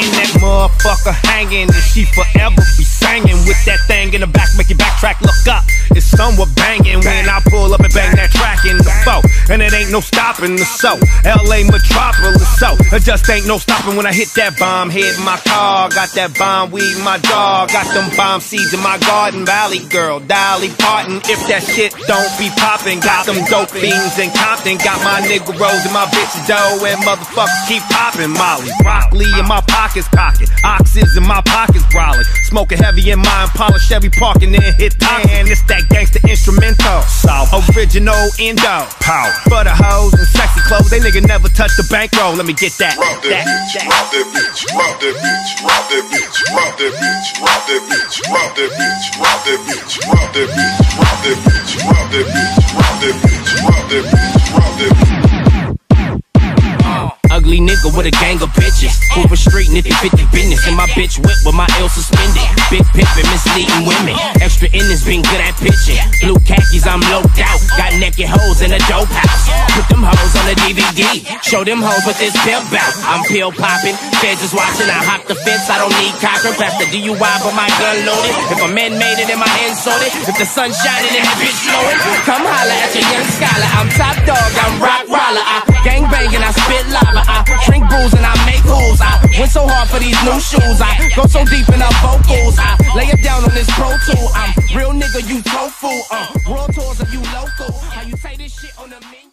In that motherfucker hanging, and she forever be singing with that thing in the back, make your backtrack look up. It's somewhat banging And it ain't no stopping the so. LA metropolis, so it just ain't no stopping when I hit that bomb head in my car. Got that bomb weed in my dog. Got them bomb seeds in my garden. Valley girl, Dolly Parton. If that shit don't be popping, got them dope fiends in Compton. Got my nigga Rose and my bitch dough. And motherfuckers keep popping Molly. Broccoli in my pockets, pocket. Oxys in my pockets, brawling. Smoking heavy in my Impala Chevy parking then hit top. And it's that gangsta instrumental. Original endo. Pow. For the hoes and sexy clothes, they nigga never touch the bankroll. Let me get that. Drop that bitch, drop that bitch, drop that bitch, drop that bitch, drop that bitch, drop that bitch, drop that bitch, drop that bitch, drop that bitch, drop that bitch, drop that bitch, drop that bitch, drop that bitch, drop that bitch. Ugly nigga with a gang of bitches. Hoover Street, nitty 50 business. And my bitch whip with my L suspended. Big pimpin', misleading women. Extra in this, being good at pitching. Blue khakis, I'm loped out. Got naked hoes in a dope house. Them hoes on the DVD. Show them hoes what this pimp bout. I'm pill popping. Feds is watching. I hop the fence. I don't need Cochran. Pass the DUI, but my gun loaded. If a man made it and my hand sorted. If the sun shining and that bitch blowing. Come holla at your young scholar. I'm top dog. I'm rock roller. I gang banging. I spit lava. I drink booze and I make moves. I went so hard for these new shoes. I go so deep in the vocals. I lay it down on this pro tool. I'm real nigga, you tofu. Uh, world tours of you local. How you say this shit on the menu?